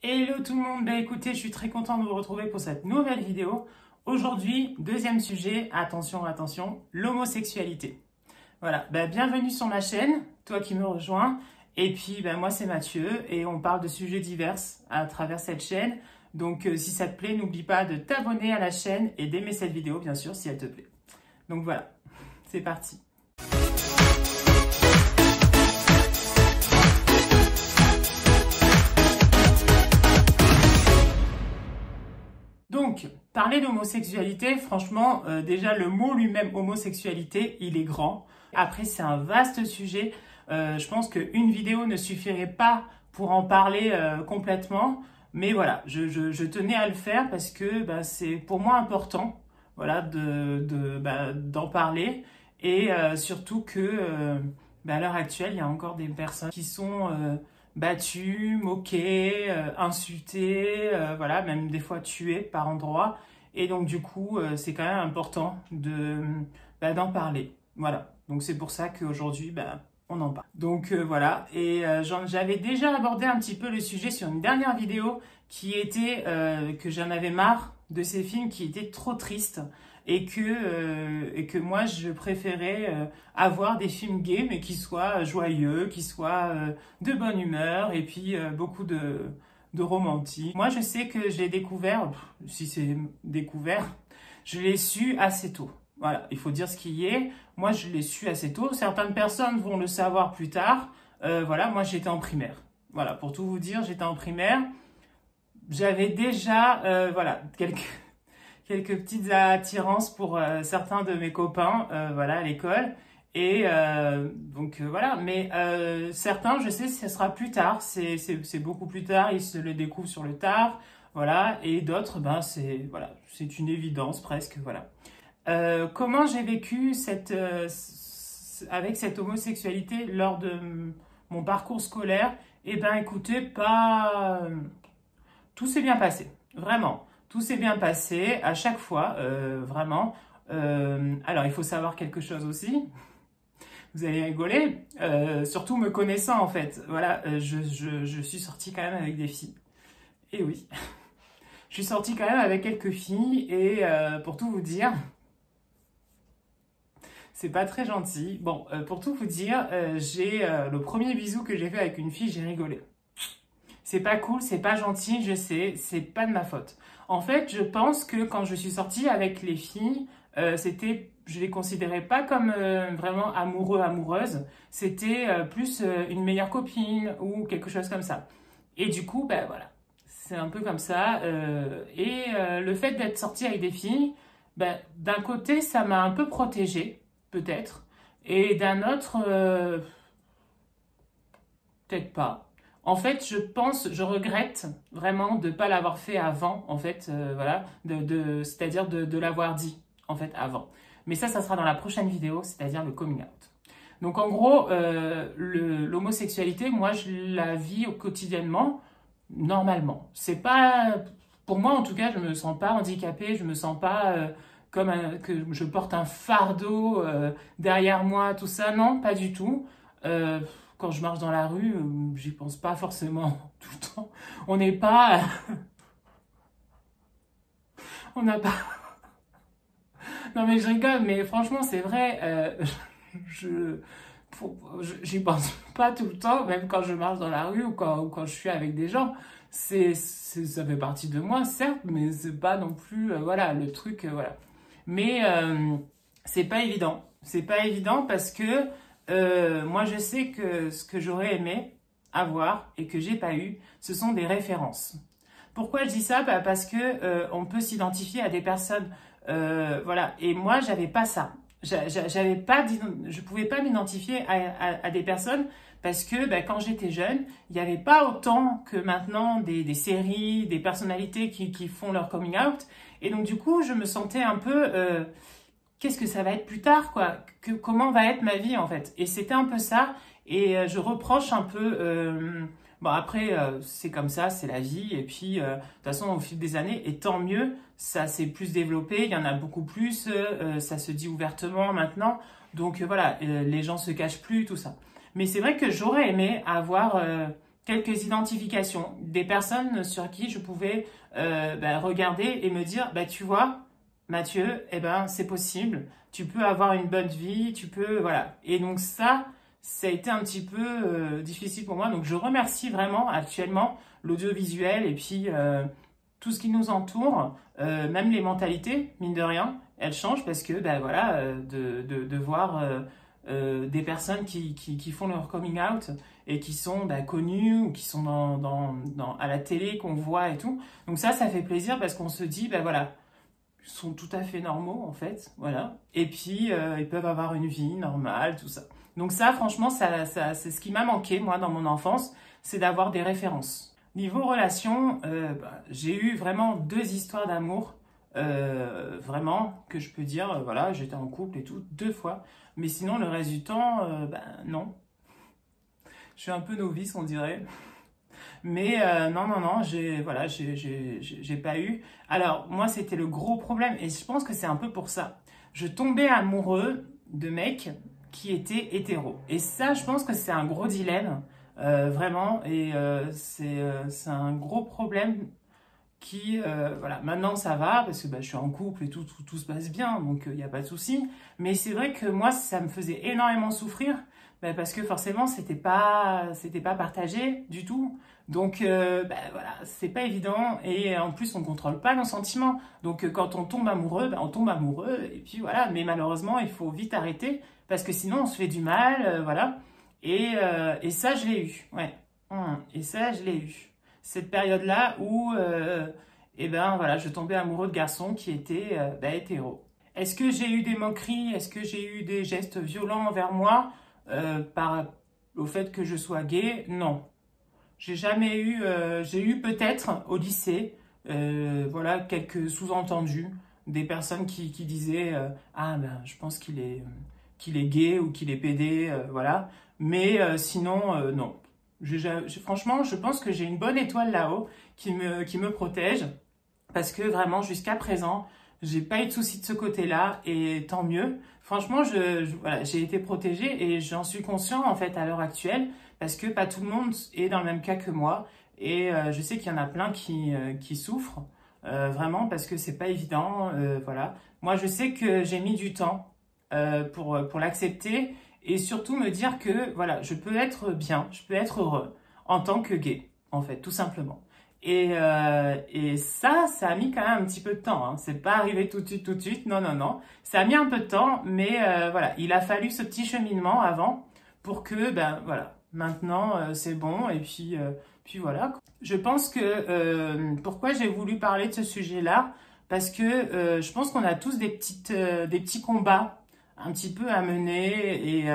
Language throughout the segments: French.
Hello tout le monde, bah écoutez, je suis très content de vous retrouver pour cette nouvelle vidéo. Aujourd'hui, deuxième sujet, attention, attention, l'homosexualité. Voilà, bah bienvenue sur ma chaîne, toi qui me rejoins. Et puis, bah moi c'est Mathieu et on parle de sujets divers à travers cette chaîne. Donc euh, si ça te plaît, n'oublie pas de t'abonner à la chaîne et d'aimer cette vidéo, bien sûr, si elle te plaît. Donc voilà, c'est parti. Donc, parler d'homosexualité, franchement, euh, déjà le mot lui-même homosexualité, il est grand. Après, c'est un vaste sujet. Euh, je pense qu'une vidéo ne suffirait pas pour en parler euh, complètement. Mais voilà, je, tenais à le faire parce que bah, c'est pour moi important voilà, d'en bah, parler. Et surtout que bah, à l'heure actuelle, il y a encore des personnes qui sont battu, moqué, euh, insulté, euh, voilà, même des fois tué par endroits. Et donc du coup, euh, c'est quand même important de bah, d'en parler. Voilà. Donc c'est pour ça qu'aujourd'hui, bah, on en parle. Donc voilà. Et j'avais déjà abordé un petit peu le sujet sur une dernière vidéo qui était que j'en avais marre de ces films qui étaient trop tristes et que, euh, et que moi je préférais euh, avoir des films gays mais qui soient joyeux, qui soient euh, de bonne humeur et puis beaucoup de, de romantique. Moi je sais que j'ai découvert, si c'est découvert, je l'ai su assez tôt. Voilà, il faut dire ce qui est. Moi je l'ai su assez tôt. Certaines personnes vont le savoir plus tard. voilà, moi j'étais en primaire. Voilà, pour tout vous dire, j'étais en primaire. J'avais déjà, voilà, quelques quelques petites attirances pour euh, certains de mes copains, euh, voilà, à l'école. Et euh, donc voilà, mais certains, je sais, ce sera plus tard, c'est beaucoup plus tard, ils se le découvrent sur le tard, voilà, et d'autres, ben c'est voilà, une évidence presque, voilà. comment j'ai vécu cette avec cette homosexualité lors de mon parcours scolaire? Eh ben écoutez, pas tout s'est bien passé, vraiment. Tout s'est bien passé à chaque fois, euh, vraiment. Euh, alors, il faut savoir quelque chose aussi. Vous allez rigoler, euh, surtout me connaissant en fait. Voilà, je, suis sortie quand même avec des filles. Et oui, je suis sortie quand même avec quelques filles et pour tout vous dire, c'est pas très gentil. Bon, pour tout vous dire, j'ai le premier bisou que j'ai fait avec une fille, j'ai rigolé. C'est pas cool, c'est pas gentil, je sais, c'est pas de ma faute. En fait, je pense que quand je suis sortie avec les filles, euh, c'était, je les considérais pas comme euh, vraiment amoureux, amoureuses. C'était euh, plus une meilleure copine ou quelque chose comme ça. Et du coup, ben voilà, c'est un peu comme ça. et le fait d'être sortie avec des filles, ben, d'un côté, ça m'a un peu protégée, peut-être. Et d'un autre, peut-être pas. En fait, je pense, je regrette vraiment de ne pas l'avoir fait avant, en fait, euh, voilà, c'est-à-dire de, l'avoir dit, en fait, avant. Mais ça, ça sera dans la prochaine vidéo, c'est-à-dire le coming out. Donc, en gros, euh, l'homosexualité, moi, je la vis quotidiennement, normalement. C'est pas, pour moi, en tout cas, je me sens pas handicapée, je me sens pas euh, comme que je porte un fardeau derrière moi, tout ça. Non, pas du tout quand je marche dans la rue, euh, j'y pense pas forcément tout le temps. On n'est pas... On n'a pas... non mais je rigole, mais franchement c'est vrai, euh, je j'y pense pas tout le temps, même quand je marche dans la rue ou quand, je suis avec des gens. C'est, ça fait partie de moi, certes, mais c'est pas non plus, euh, voilà, le truc, voilà. Mais c'est pas évident. C'est pas évident parce que euh, moi, je sais que ce que j'aurais aimé avoir et que j'ai pas eu, ce sont des références. Pourquoi je dis ça? Bah Parce que euh, on peut s'identifier à des personnes, euh, voilà. Et moi, j'avais pas ça. J'avais pas, je pouvais pas m'identifier à, des personnes parce que bah, quand j'étais jeune, il n'y avait pas autant que maintenant des, séries, des personnalités qui, qui, font leur coming out. Et donc du coup, je me sentais un peu qu'est-ce que ça va être plus tard, quoi que, Comment va être ma vie, en fait Et c'était un peu ça. Et euh, je reproche un peu... Euh, bon, après, euh, c'est comme ça, c'est la vie. Et puis, de toute façon, au fil des années, et tant mieux, ça s'est plus développé. Il y en a beaucoup plus. ça se dit ouvertement maintenant. Donc, voilà, les gens se cachent plus, tout ça. Mais c'est vrai que j'aurais aimé avoir quelques identifications, des personnes sur qui je pouvais bah, regarder et me dire, bah tu vois, Mathieu, eh ben c'est possible, tu peux avoir une bonne vie, tu peux, voilà. Et donc ça, ça a été un petit peu euh, difficile pour moi. Donc je remercie vraiment actuellement l'audiovisuel et puis euh, tout ce qui nous entoure, même les mentalités, mine de rien, elles changent parce que, ben voilà, de, de, voir des personnes qui, qui, font leur coming out et qui sont bah, connus ou qui sont dans, dans, dans à la télé qu'on voit et tout. Donc ça, ça fait plaisir parce qu'on se dit, ben voilà, sont tout à fait normaux en fait, voilà. Et puis euh, ils peuvent avoir une vie normale, tout ça. Donc ça, franchement, ça, ça c'est ce qui m'a manqué moi dans mon enfance, c'est d'avoir des références. Niveau relation, euh, bah, j'ai eu vraiment deux histoires d'amour. Euh, vraiment que je peux dire voilà j'étais en couple et tout deux fois mais sinon le reste du temps ben non je suis un peu novice, on dirait. Mais euh, non, non, non, j'ai voilà, j'ai pas eu. Alors, moi, c'était le gros problème, et je pense que c'est un peu pour ça. Je tombais amoureux de mecs qui étaient hétéros. Et ça, je pense que c'est un gros dilemme, euh, vraiment, et euh, c'est un gros problème qui, voilà, maintenant ça va, parce que bah, je suis en couple et tout, tout, tout se passe bien, donc il n'y a pas de souci. Mais c'est vrai que moi, ça me faisait énormément souffrir, bah, parce que forcément c'était pas c'était pas partagé du tout. Donc euh, bah, voilà c'est pas évident et en plus on contrôle pas nos sentiments. Donc euh, quand on tombe amoureux bah, on tombe amoureux et puis voilà. Mais malheureusement il faut vite arrêter parce que sinon on se fait du mal euh, voilà. Et, et ça je l'ai eu ouais. Hum, et ça je l'ai eu cette période là où et eh ben voilà je tombais amoureux de garçons qui étaient bah, hétéros est-ce que j'ai eu des moqueries? Est-ce que j'ai eu des gestes violents envers moi euh, par au fait que je sois gay, non. J'ai jamais eu, euh, j'ai eu peut-être au lycée, euh, voilà, quelques sous-entendus, des personnes qui, qui disaient ah ben je pense qu'il est qu'il est gay ou qu'il est pédé, voilà. Mais sinon non. Franchement, je pense que j'ai une bonne étoile là-haut qui me qui me protège parce que vraiment jusqu'à présent, j'ai pas eu de soucis de ce côté-là et tant mieux. Franchement, j'ai été protégée et j'en suis conscient en fait à l'heure actuelle parce que pas tout le monde est dans le même cas que moi et euh, je sais qu'il y en a plein qui, euh, qui souffrent euh, vraiment parce que c'est pas évident. voilà, moi je sais que j'ai mis du temps pour pour l'accepter et surtout me dire que voilà, je peux être bien, je peux être heureux en tant que gay en fait, tout simplement. Et, euh, et ça, ça a mis quand même un petit peu de temps. Hein. C'est pas arrivé tout de suite, tout de suite. Non, non, non. Ça a mis un peu de temps, mais euh, voilà, il a fallu ce petit cheminement avant pour que, ben voilà, maintenant euh, c'est bon. Et puis, puis voilà. Je pense que pourquoi j'ai voulu parler de ce sujet-là, parce que je pense qu'on a tous des petites, des petits combats un petit peu à mener et,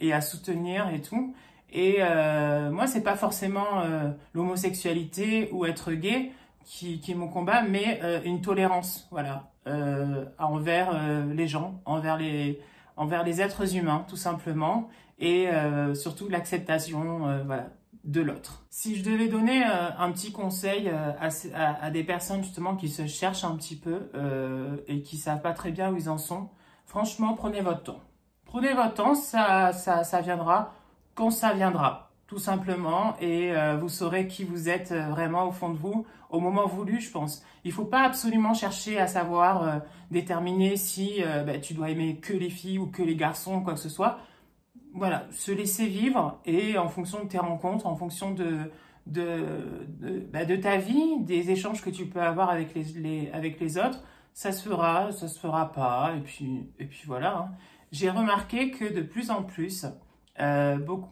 et à soutenir et tout. Et euh, moi, c'est pas forcément euh, l'homosexualité ou être gay qui, qui est mon combat, mais euh, une tolérance, voilà, euh, envers euh, les gens, envers les, envers les êtres humains, tout simplement, et surtout l'acceptation, voilà, de l'autre. Si je devais donner un petit conseil à, à, à, des personnes justement qui se cherchent un petit peu et qui savent pas très bien où ils en sont, franchement, prenez votre temps. Prenez votre temps, ça, ça, ça viendra quand ça viendra, tout simplement, et euh, vous saurez qui vous êtes euh, vraiment au fond de vous au moment voulu, je pense. Il faut pas absolument chercher à savoir euh, déterminer si bah, tu dois aimer que les filles ou que les garçons, quoi que ce soit. Voilà, se laisser vivre et en fonction de tes rencontres, en fonction de de, de, bah, ta vie, des échanges que tu peux avoir avec les, les, avec les autres, ça se fera, ça se fera pas, et puis, et puis voilà. Hein. J'ai remarqué que de plus en plus, euh, beaucoup,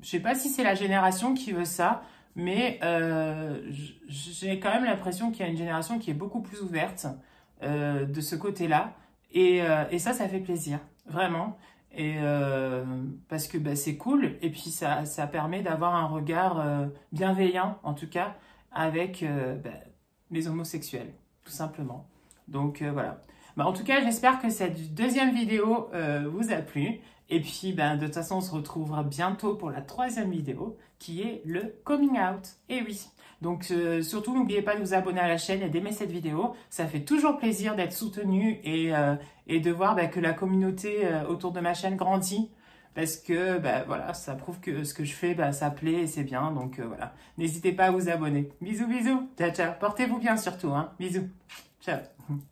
je sais pas si c'est la génération qui veut ça, mais euh, j'ai quand même l'impression qu'il y a une génération qui est beaucoup plus ouverte euh, de ce côté-là. Et, euh, et, ça, ça fait plaisir, vraiment. Et parce que bah, c'est cool, et puis ça, ça permet d'avoir un regard bienveillant, en tout cas, avec bah, les homosexuels, tout simplement. Donc voilà. Bah, en tout cas, j'espère que cette deuxième vidéo vous a plu. Et puis, ben, de toute façon, on se retrouvera bientôt pour la troisième vidéo, qui est le coming out. Et oui. Donc, euh, surtout, n'oubliez pas de vous abonner à la chaîne et d'aimer cette vidéo. Ça fait toujours plaisir d'être soutenu et, euh, de voir ben, que la communauté euh, autour de ma chaîne grandit. parce que bah, voilà, ça prouve que ce que je fais, bah, ça plaît et c'est bien. Donc euh, voilà, n'hésitez pas à vous abonner. Bisous, bisous. Ciao, ciao. Portez-vous bien surtout. Hein. Bisous. Ciao.